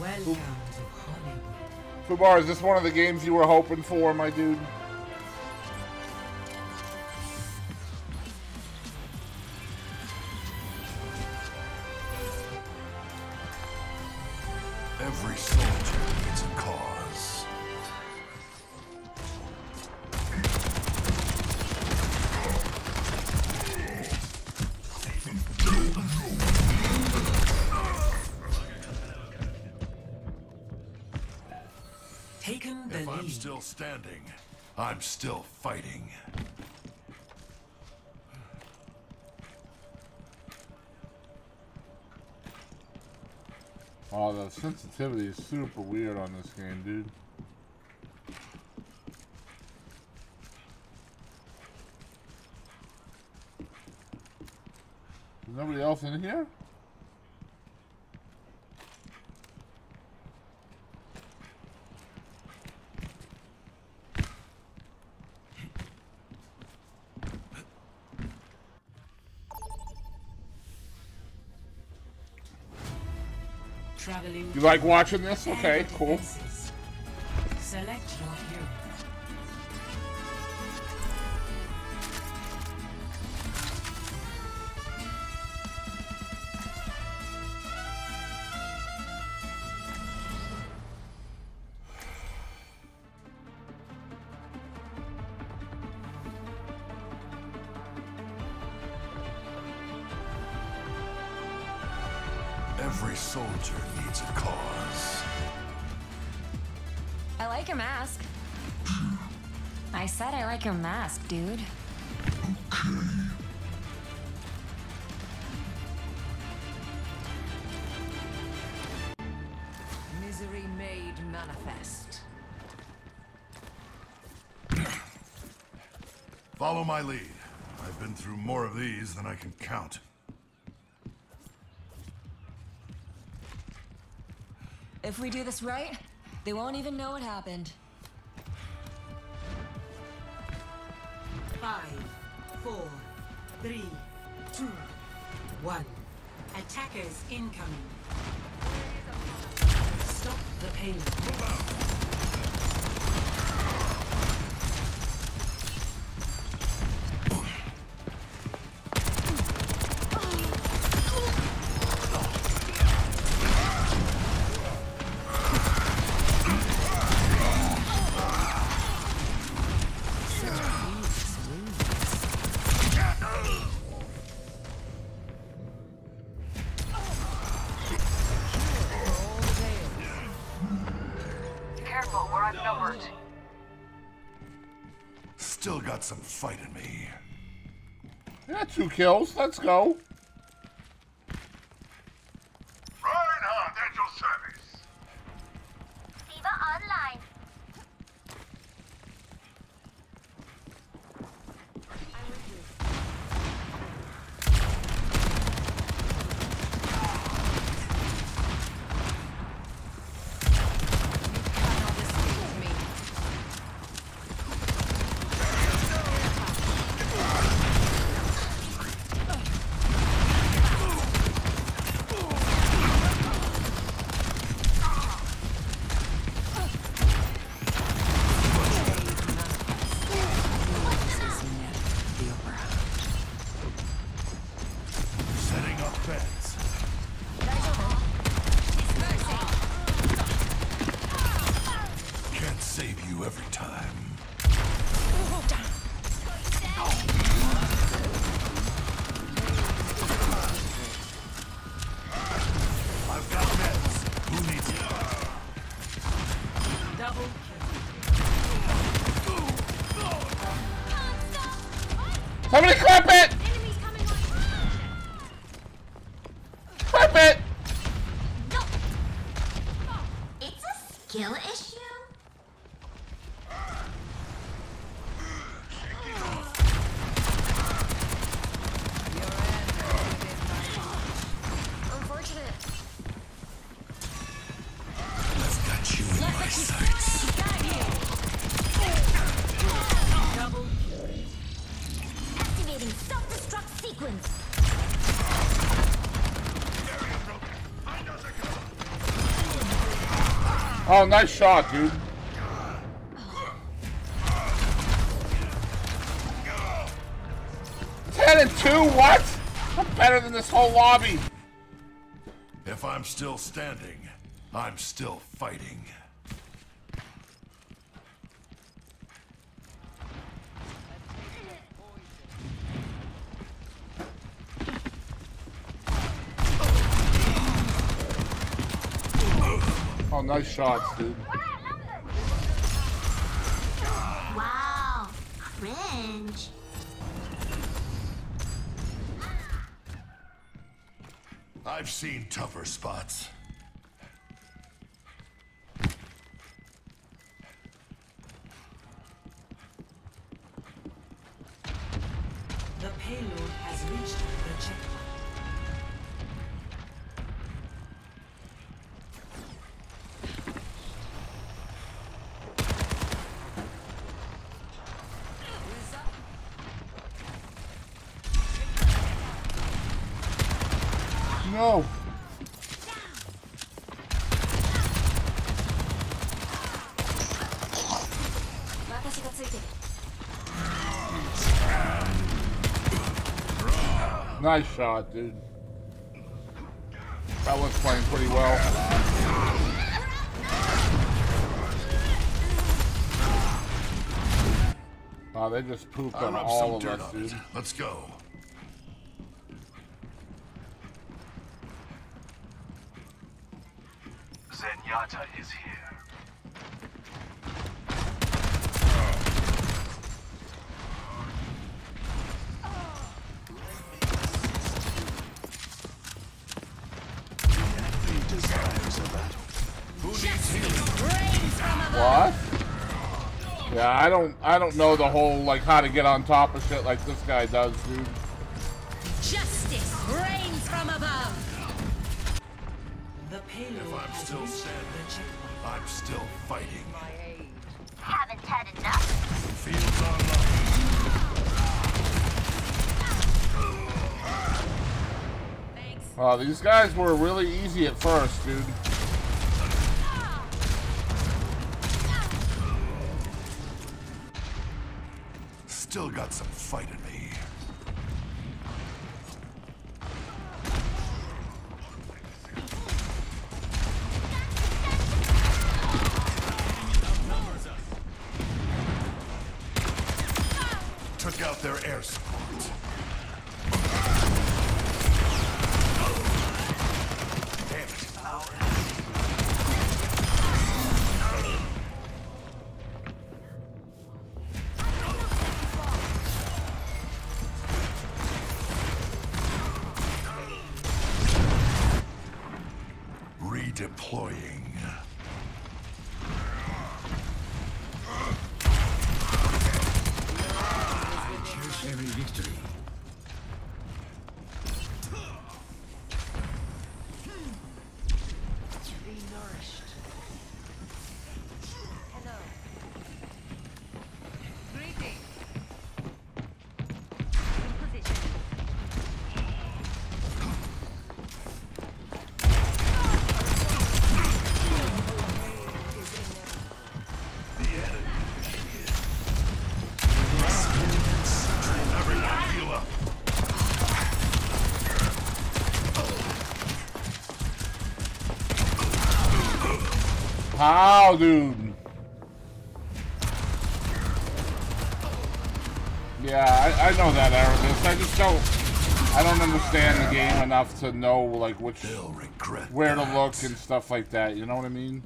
Welcome to Hollywood. Fubar, is this one of the games you were hoping for, my dude? I'm still standing, I'm still fighting. Oh, the sensitivity is super weird on this game, dude. Is nobody else in here? Traveling. You like watching this? Okay, cool. Select your hero. Every soldier needs a cause. I like your mask. I said I like your mask, dude. Misery made manifest. Follow my lead. I've been through more of these than I can count. If we do this right, they won't even know what happened. Five, four, three, two, one. Attackers incoming. Stop the pain. Some fight in me. Yeah, two kills. Let's go. Reinhardt at your service. Viva Online. Setting up beds. Can't save you every time. I've. Who needs clap it! Enemies coming on. Clap it! No. It's a skill issue. Unfortunate. I've got you in my sights. Double kill. Activating self-destruct sequence. Area broken. Find us a cover. Oh, nice shot, dude. Ten and two, what? I'm better than this whole lobby. If I'm still standing, I'm still fighting. Oh, nice shots, dude. Wow. Cringe. I've seen tougher spots. No. Nice shot, dude. That was playing pretty well. Oh, they just pooped on all of us, dude. Let's go. Zenyatta is here. What? Yeah, I don't I don't know the whole like how to get on top of shit like this guy does, dude. Justice reigns from above. The payload If I'm still reached standing. I'm still fighting. Haven't had enough. Fields online. Oh, these guys were really easy at first, dude. Still got some fight in me. Dude? Yeah, I, I know that, Aramis. I just don't. I don't understand the game enough to know like which where to look and stuff like that. You know what I mean?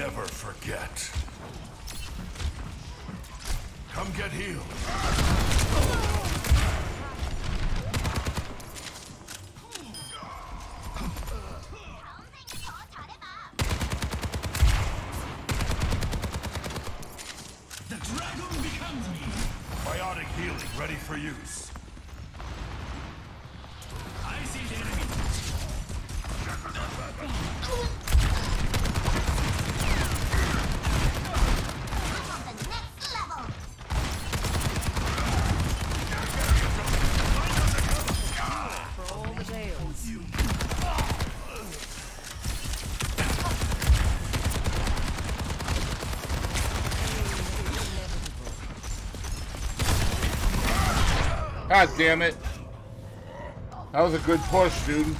Never forget. Come get healed. The dragon becomes me. Biotic healing ready for use. God damn it. That was a good push, dude.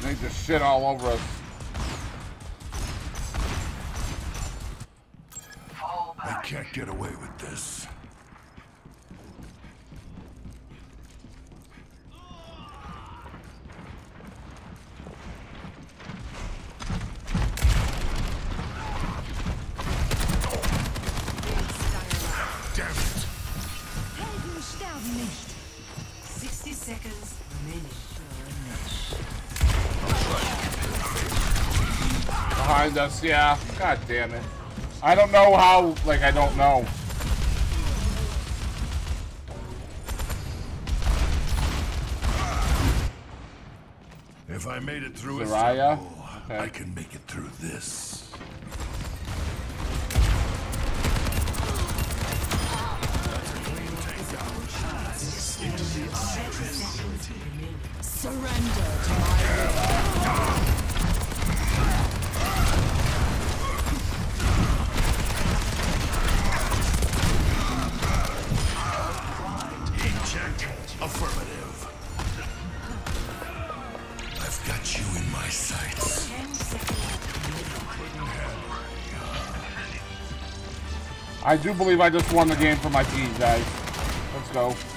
They just shit all over us. I can't get away with this. Behind us, yeah. God damn it. I don't know how, like, I don't know. If I made it through Zarya? Istanbul, Okay. I can make it through this. That's a clean takedown. Surrender to my I do believe I just won the game for my team, guys. Let's go.